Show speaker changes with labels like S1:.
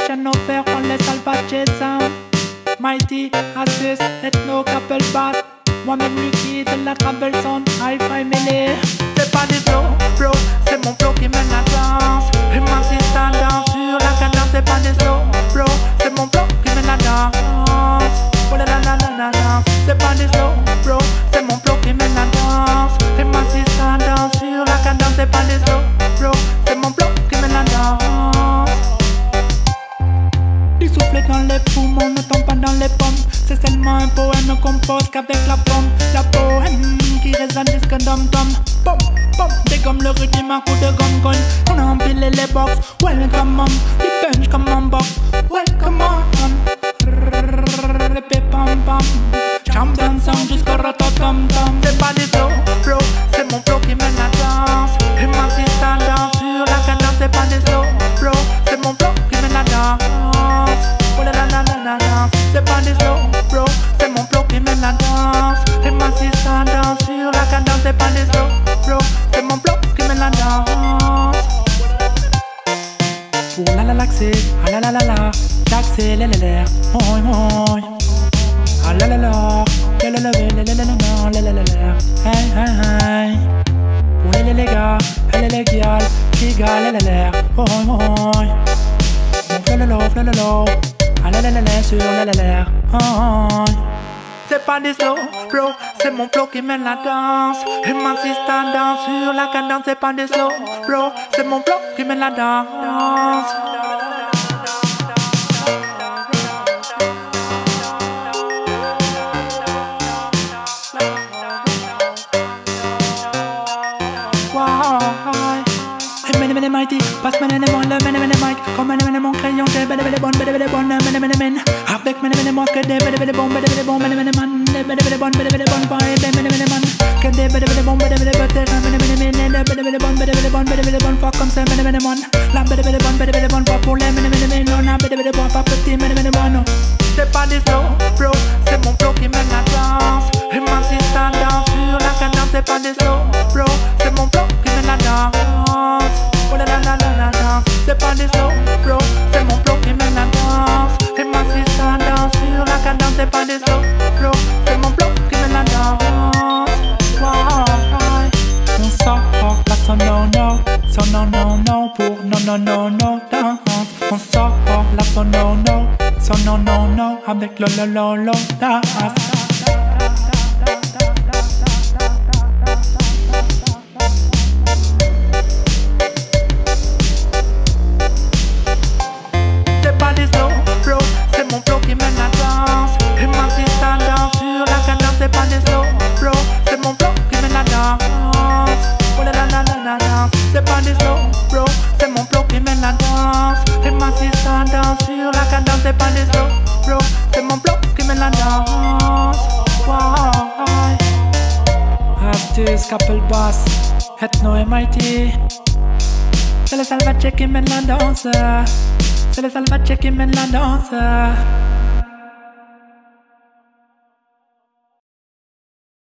S1: nation over con les salvages sound. Mighty Asus, Ethno, Couple Moi-même Lucky de la Campbell Sound, Hi-Fi C'est pas des flow, flow, c'est mon flow qui mène la danse. Une ça danse sur la cadence, c'est pas des slow, flow, c'est mon flow qui mène la danse. La la la la la c'est pas des slow, flow, c'est mon flow qui mène la danse. Une ça danse sur la cadence, c'est pas des slow. Dans les poumons, ne tombe pas dans les pommes. C'est seulement un poème, ne compose qu'avec la pomme. La poème qui résonne jusque dom dom. Pom, pom, dégomme le rudiment, coup de gong gong. On a empilé les box. Welcome on, du punch comme en box. la laxé, ah la la la la, laxé, la la la, moi moi. Ah la la la, la la la, la la la la, la la la la, hey hey hey. Où les les gars, les les gars, qui gars, la la la, moi moi. La la la, la la la, ah la la la la, sur la la la, oh oh. C'est pas des slow, bro, c'est mon flow qui mène la danse. Et ma sister danse sur la cadence, c'est pas des slow, bro, c'est mon flow qui mène la danse. Mighty, passe mene mene mon, le mene mene mic, comme mene mene mon crayon, j'ai belle belle bonne, belle belle bonne, mene mene men, avec mene mene moi que des belle belle bonne, belle belle bonne, mene mene man, des belle belle bonne, belle belle bonne, des mene mene man, que des belle belle bonne, belle belle mene mene men, des belle belle bonne, belle belle bonne, belle belle bonne, comme ça, mene mene man, la belle belle bonne, belle belle bonne, pas pour les mene mene men, la belle belle pas petit, mene mene non. C'est pas des bro, c'est mon flow qui mène la danse, et danse sur la c'est pas des c'est mon flow qui mène la danse. Et ma sister danse sur la cadence, c'est pas des slow, c'est mon flow qui mène la danse. On sort la son non non, son non non pour non non non non danse. On sort la son non non, son non non non avec le le danse. La la la la, c'est pas des slow, bro, c'est mon flow qui mène la danse. Si danse sur la cadence, c'est pas des slow, bro, c'est mon qui mène la danse. Why? Astuce, couple bass, ethno et mighty. C'est le salvatge qui mène la danse. C'est le salvatge qui mène la danse.